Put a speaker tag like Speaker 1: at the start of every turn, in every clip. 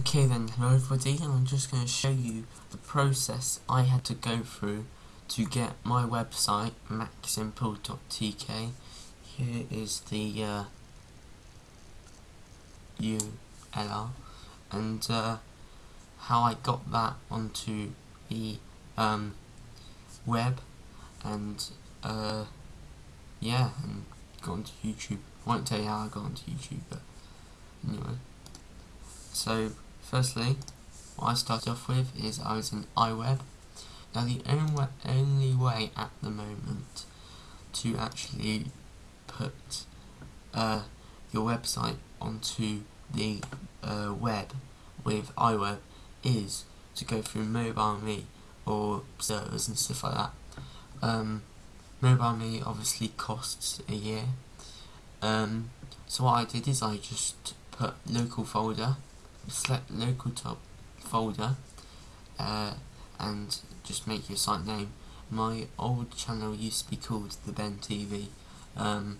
Speaker 1: Okay then, hello everybody, and I'm just going to show you the process I had to go through to get my website, macsimple.tk. Here is the uh, URL, and uh, how I got that onto the um, web, and uh, yeah, and got onto YouTube. I won't tell you how I got onto YouTube, but anyway. So, firstly, what I started off with is I was in iWeb. Now, the only, only way at the moment to actually put uh, your website onto the uh, web with iWeb is to go through MobileMe or servers and stuff like that. Um, MobileMe obviously costs a year. Um, so what I did is I just put local folder select local top folder uh, and just make your site name. My old channel used to be called The Ben TV, um,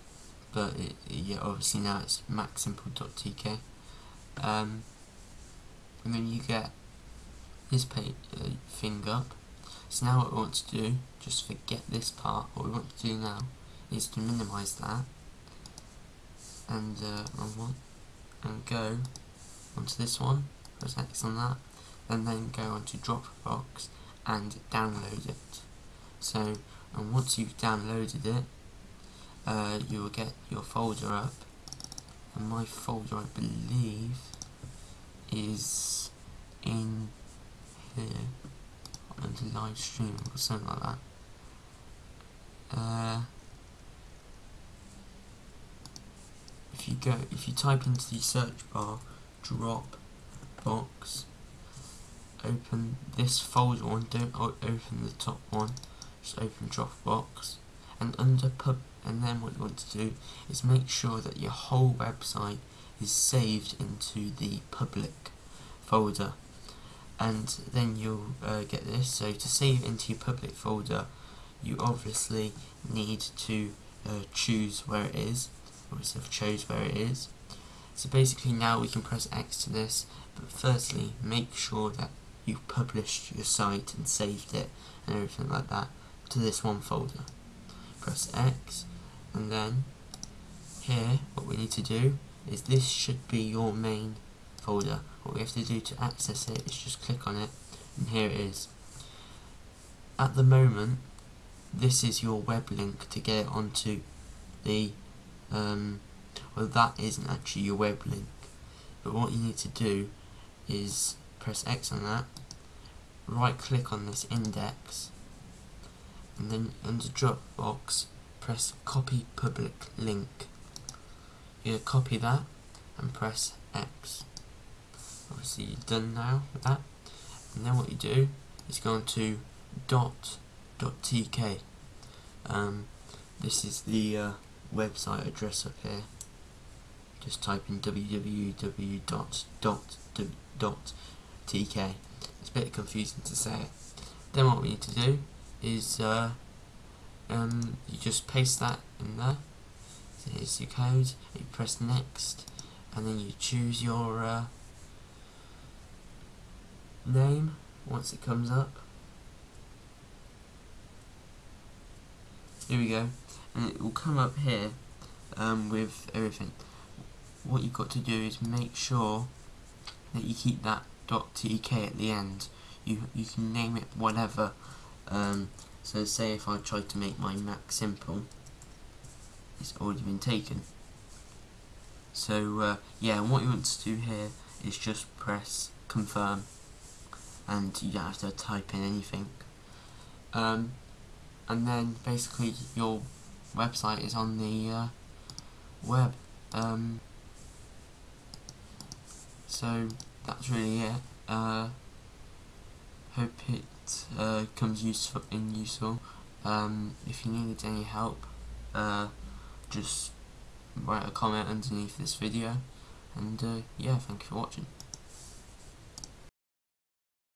Speaker 1: but it, yeah, obviously now it's macsimple.tk. Um, and then you get this page, uh, thing up. So now what we want to do, just forget this part, what we want to do now is to minimize that and uh, one and go onto this one, press X on that, and then go onto Dropbox and download it. So, and once you've downloaded it, uh, you will get your folder up, and my folder, I believe, is in here, under live streaming or something like that. Uh, if you go, if you type into the search bar drop box. Open this folder one don't open the top one. Just open Dropbox and under pub and then what you want to do is make sure that your whole website is saved into the public folder. And then you'll uh, get this. So to save into your public folder you obviously need to uh, choose where it is. Or I've chose where it is so basically now we can press X to this, but firstly make sure that you've published your site and saved it and everything like that to this one folder. Press X and then here what we need to do is this should be your main folder. What we have to do to access it is just click on it and here it is. At the moment this is your web link to get it onto the um, well that isn't actually your web link. But what you need to do is press X on that right click on this index and then under Dropbox press copy public link. You copy that and press X. Obviously you're done now with that. And then what you do is go into dot dot tk um, this is the uh, website address up here just type in www.dot.tk. It's a bit confusing to say it. Then what we need to do is uh, um, you just paste that in there. So here's your code. You press next, and then you choose your uh, name once it comes up. Here we go, and it will come up here um, with everything what you've got to do is make sure that you keep that .tk at the end. You you can name it whatever. Um, so say if I try to make my Mac simple, it's already been taken. So uh, yeah, and what you want to do here is just press confirm, and you don't have to type in anything. Um, and then basically your website is on the uh, web. Um, so that's really it. Uh, hope it uh, comes useful in useful. Um, if you need any help, uh, just write a comment underneath this video. And uh, yeah, thank you for watching.